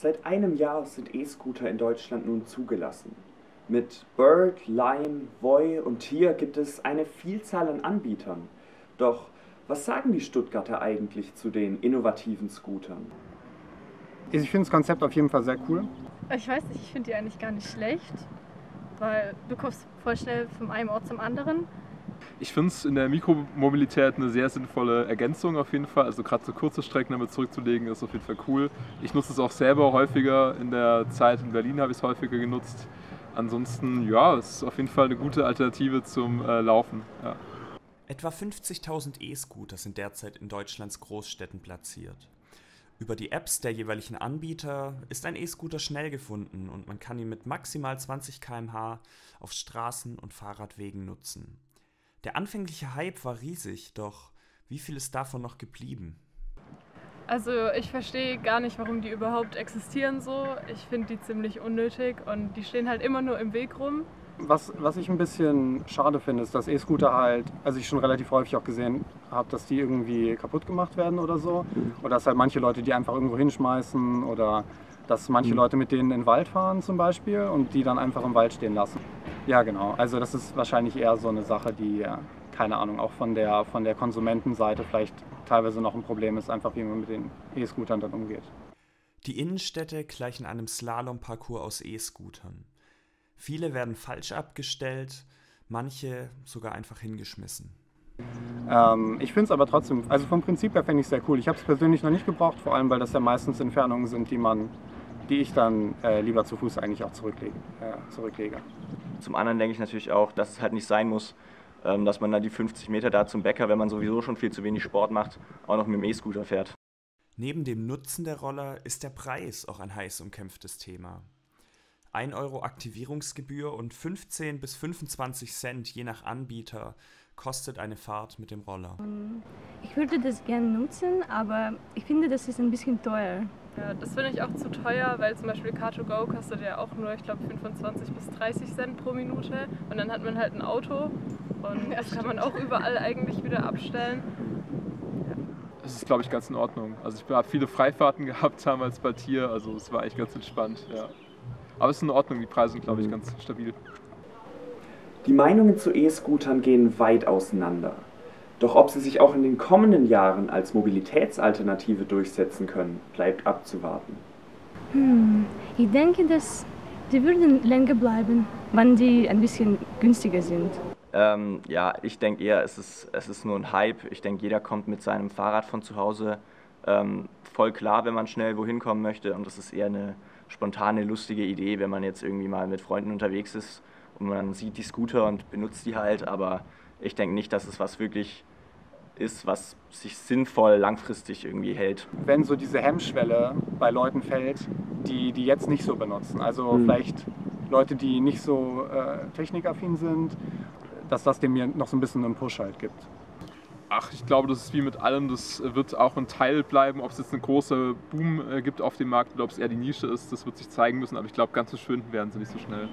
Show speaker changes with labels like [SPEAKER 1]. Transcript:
[SPEAKER 1] Seit einem Jahr sind E-Scooter in Deutschland nun zugelassen. Mit Bird, Lime, Voi und Tier gibt es eine Vielzahl an Anbietern. Doch was sagen die Stuttgarter eigentlich zu den innovativen Scootern?
[SPEAKER 2] Ich finde das Konzept auf jeden Fall sehr cool.
[SPEAKER 3] Ich weiß nicht, ich finde die eigentlich gar nicht schlecht, weil du kommst voll schnell vom einen Ort zum anderen.
[SPEAKER 4] Ich finde es in der Mikromobilität eine sehr sinnvolle Ergänzung auf jeden Fall. Also gerade so kurze Strecken damit zurückzulegen ist auf jeden Fall cool. Ich nutze es auch selber häufiger. In der Zeit in Berlin habe ich es häufiger genutzt. Ansonsten, ja, es ist auf jeden Fall eine gute Alternative zum äh, Laufen. Ja.
[SPEAKER 5] Etwa 50.000 E-Scooter sind derzeit in Deutschlands Großstädten platziert. Über die Apps der jeweiligen Anbieter ist ein E-Scooter schnell gefunden und man kann ihn mit maximal 20 km/h auf Straßen und Fahrradwegen nutzen. Der anfängliche Hype war riesig, doch wie viel ist davon noch geblieben?
[SPEAKER 3] Also ich verstehe gar nicht, warum die überhaupt existieren so. Ich finde die ziemlich unnötig und die stehen halt immer nur im Weg rum.
[SPEAKER 2] Was, was ich ein bisschen schade finde, ist, dass E-Scooter halt, also ich schon relativ häufig auch gesehen habe, dass die irgendwie kaputt gemacht werden oder so. Oder dass halt manche Leute die einfach irgendwo hinschmeißen oder dass manche Leute mit denen in den Wald fahren zum Beispiel und die dann einfach im Wald stehen lassen. Ja, genau. Also das ist wahrscheinlich eher so eine Sache, die, keine Ahnung, auch von der, von der Konsumentenseite vielleicht teilweise noch ein Problem ist, einfach wie man mit den E-Scootern dann umgeht.
[SPEAKER 5] Die Innenstädte gleichen einem Slalomparcours aus E-Scootern. Viele werden falsch abgestellt, manche sogar einfach hingeschmissen.
[SPEAKER 2] Ähm, ich finde es aber trotzdem, also vom Prinzip her fände ich es sehr cool. Ich habe es persönlich noch nicht gebraucht, vor allem weil das ja meistens Entfernungen sind, die man, die ich dann äh, lieber zu Fuß eigentlich auch zurücklege, äh, zurücklege.
[SPEAKER 6] Zum anderen denke ich natürlich auch, dass es halt nicht sein muss, ähm, dass man dann die 50 Meter da zum Bäcker, wenn man sowieso schon viel zu wenig Sport macht, auch noch mit dem E-Scooter fährt.
[SPEAKER 5] Neben dem Nutzen der Roller ist der Preis auch ein heiß umkämpftes Thema. 1 Euro Aktivierungsgebühr und 15 bis 25 Cent je nach Anbieter kostet eine Fahrt mit dem Roller.
[SPEAKER 7] Ich würde das gerne nutzen, aber ich finde, das ist ein bisschen teuer.
[SPEAKER 3] Ja, das finde ich auch zu teuer, weil zum Beispiel Car2Go kostet ja auch nur, ich glaube, 25 bis 30 Cent pro Minute. Und dann hat man halt ein Auto und das kann man auch überall eigentlich wieder abstellen.
[SPEAKER 4] Das ist, glaube ich, ganz in Ordnung. Also ich habe viele Freifahrten gehabt damals bei Tier, also es war echt ganz entspannt, ja. Aber es ist in Ordnung, die Preise sind, glaube ich, ganz stabil.
[SPEAKER 1] Die Meinungen zu E-Scootern gehen weit auseinander. Doch ob sie sich auch in den kommenden Jahren als Mobilitätsalternative durchsetzen können, bleibt abzuwarten.
[SPEAKER 7] Hm, ich denke, dass die würden länger bleiben, wenn die ein bisschen günstiger sind.
[SPEAKER 6] Ähm, ja, ich denke eher, es ist, es ist nur ein Hype. Ich denke, jeder kommt mit seinem Fahrrad von zu Hause ähm, voll klar, wenn man schnell wohin kommen möchte. Und das ist eher eine spontane, lustige Idee, wenn man jetzt irgendwie mal mit Freunden unterwegs ist und man sieht die Scooter und benutzt die halt. Aber ich denke nicht, dass es was wirklich ist, was sich sinnvoll langfristig irgendwie hält.
[SPEAKER 2] Wenn so diese Hemmschwelle bei Leuten fällt, die die jetzt nicht so benutzen, also mhm. vielleicht Leute, die nicht so äh, technikaffin sind, dass das dem mir noch so ein bisschen einen Push halt gibt.
[SPEAKER 4] Ach, ich glaube, das ist wie mit allem, das wird auch ein Teil bleiben. Ob es jetzt einen großen Boom äh, gibt auf dem Markt oder ob es eher die Nische ist, das wird sich zeigen müssen. Aber ich glaube, ganz verschwinden werden sie nicht so schnell.